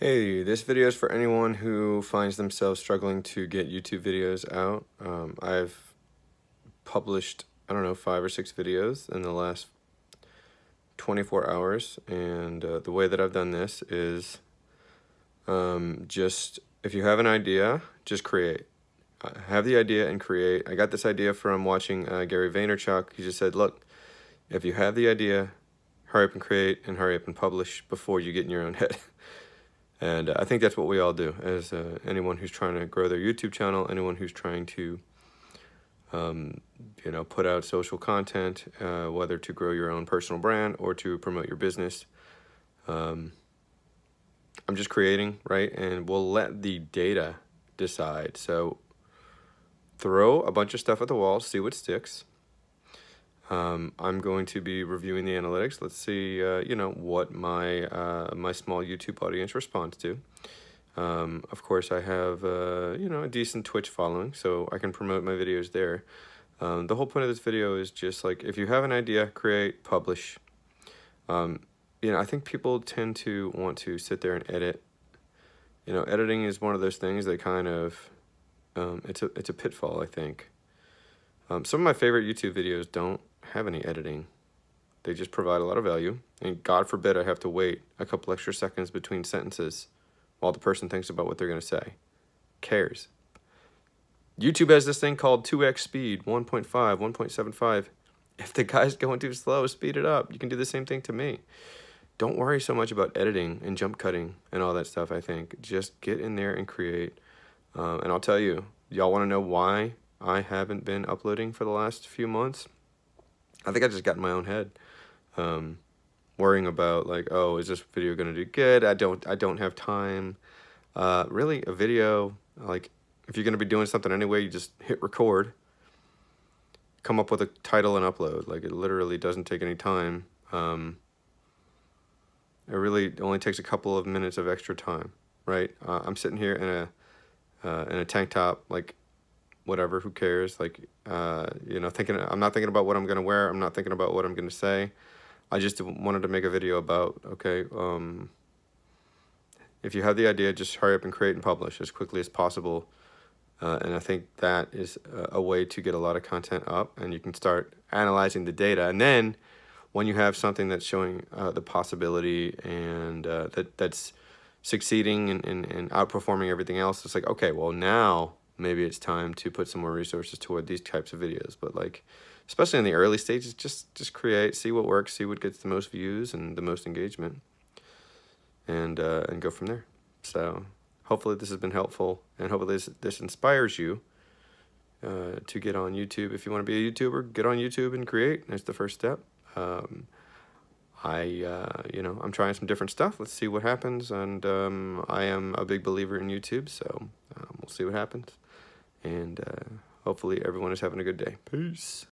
Hey, this video is for anyone who finds themselves struggling to get YouTube videos out. Um, I've published, I don't know, five or six videos in the last 24 hours, and uh, the way that I've done this is um, just, if you have an idea, just create. Uh, have the idea and create. I got this idea from watching uh, Gary Vaynerchuk. He just said, look, if you have the idea, hurry up and create and hurry up and publish before you get in your own head. And I think that's what we all do as uh, anyone who's trying to grow their YouTube channel, anyone who's trying to, um, you know, put out social content, uh, whether to grow your own personal brand or to promote your business. Um, I'm just creating, right? And we'll let the data decide. So throw a bunch of stuff at the wall, see what sticks. Um, I'm going to be reviewing the analytics. Let's see, uh, you know, what my uh, my small YouTube audience responds to. Um, of course, I have, uh, you know, a decent Twitch following, so I can promote my videos there. Um, the whole point of this video is just like, if you have an idea, create, publish. Um, you know, I think people tend to want to sit there and edit. You know, editing is one of those things that kind of, um, it's a, it's a pitfall, I think. Um, some of my favorite YouTube videos don't have any editing. They just provide a lot of value. And God forbid I have to wait a couple extra seconds between sentences while the person thinks about what they're going to say. Cares. YouTube has this thing called 2x speed, 1.5, 1.75. If the guy's going too slow, speed it up. You can do the same thing to me. Don't worry so much about editing and jump cutting and all that stuff, I think. Just get in there and create. Um, and I'll tell you, y'all want to know why I haven't been uploading for the last few months? I think I just got in my own head, um, worrying about like, oh, is this video gonna do good? I don't, I don't have time. Uh, really, a video like if you're gonna be doing something anyway, you just hit record, come up with a title and upload. Like it literally doesn't take any time. Um, it really only takes a couple of minutes of extra time, right? Uh, I'm sitting here in a uh, in a tank top, like whatever, who cares? Like, uh, you know, thinking, I'm not thinking about what I'm going to wear. I'm not thinking about what I'm going to say. I just wanted to make a video about, okay, um, if you have the idea, just hurry up and create and publish as quickly as possible. Uh, and I think that is a, way to get a lot of content up and you can start analyzing the data. And then when you have something that's showing uh, the possibility and uh, that that's succeeding and, and, and outperforming everything else, it's like, okay, well now maybe it's time to put some more resources toward these types of videos. But like, especially in the early stages, just just create, see what works, see what gets the most views and the most engagement, and uh, and go from there. So hopefully this has been helpful, and hopefully this this inspires you uh, to get on YouTube. If you want to be a YouTuber, get on YouTube and create. That's the first step. Um, I, uh, you know, I'm trying some different stuff. Let's see what happens. And um, I am a big believer in YouTube, so we'll see what happens and uh, hopefully everyone is having a good day. Peace.